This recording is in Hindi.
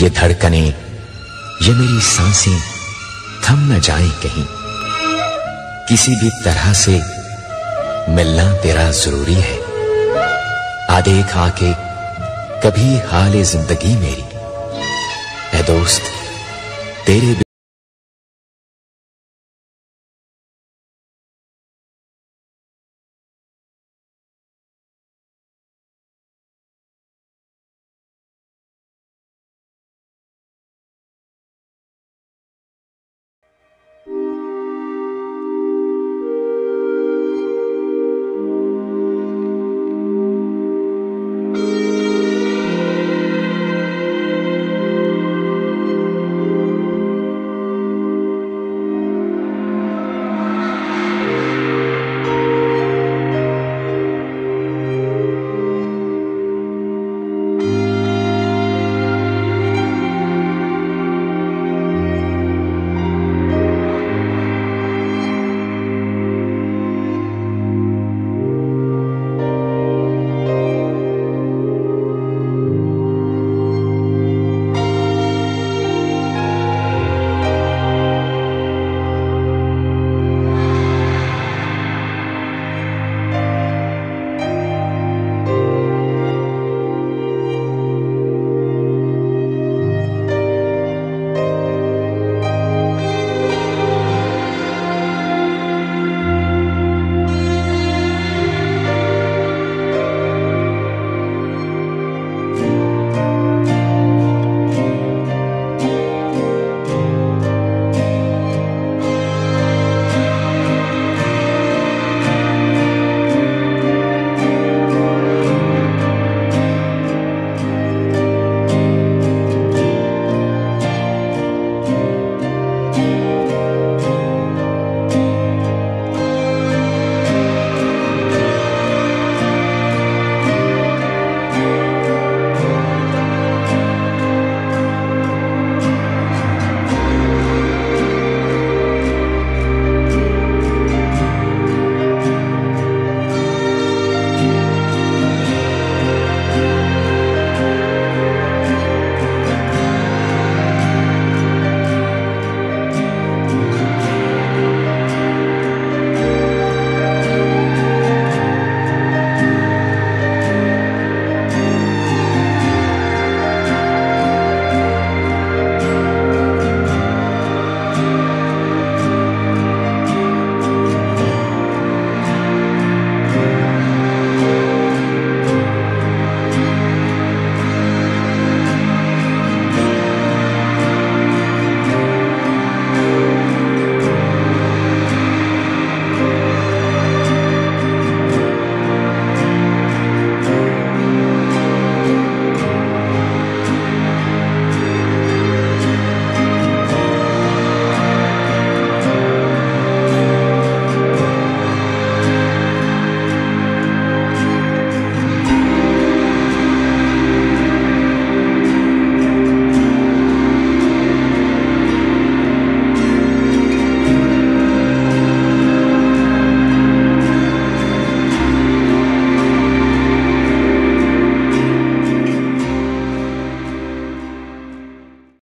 ये धड़कने, ये मेरी साँसें थम न जाएँ कहीं। किसी भी तरह से मिलना तेरा ज़रूरी है। आ देख आके कभी हाल ज़िंदगी मेरी। ए दोस्त, तेरे